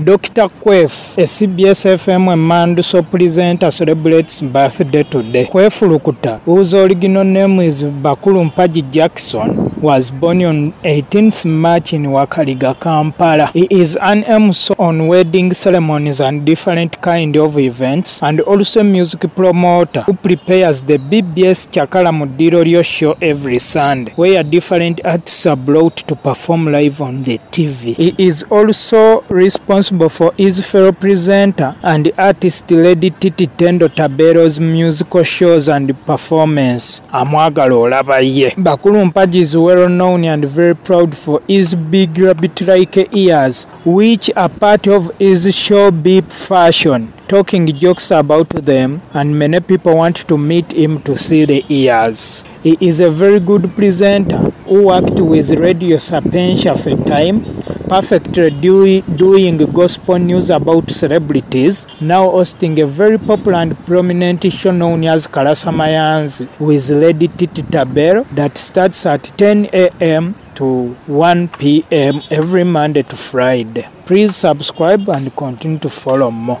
dr quef ecbs fm emandu so presenter celebrates birthday today kwefulukuta whose original name is bakulumpaji jackson was born on 18th march in wakaliga kampala he is an emso on wedding ceremonies and different kind of events and also music promoter who prepares the bbs chakala mudirolyo show every sunday where different arts are brought to perform live on the tv he is also responsible responsible for his fellow presenter and artist lady titi tendo tabero's musical shows and performance amwagala olaba ye bakulu mpagi is well known and very proud for his big rabbit like ears which are part of his show beep fashion talking jokes about them, and many people want to meet him to see the ears. He is a very good presenter who worked with Radio Sapensha for a time, perfectly do, doing gospel news about celebrities, now hosting a very popular and prominent show known as Karasamayanzi with Lady Titi tabero that starts at 10 a.m. to 1 p.m. every Monday to Friday. Please subscribe and continue to follow more.